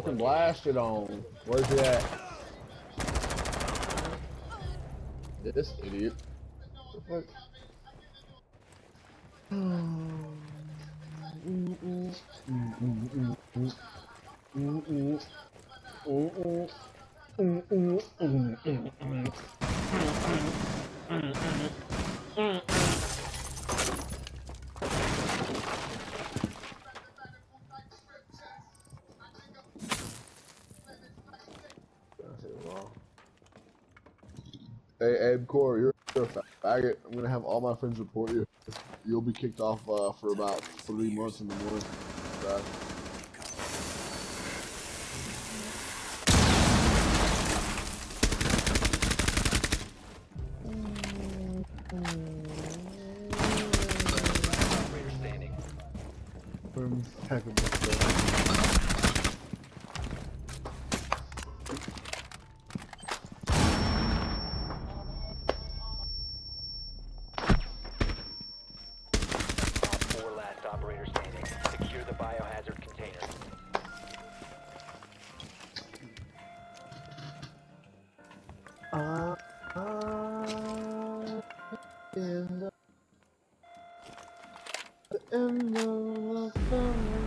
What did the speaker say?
fucking blasted on. Where's he at? This idiot. What the fuck? Hey, Abe Core, you're a faggot. I'm gonna have all my friends report you. You'll be kicked off uh, for about three months in the morning. God. Uh, uh, in the, in the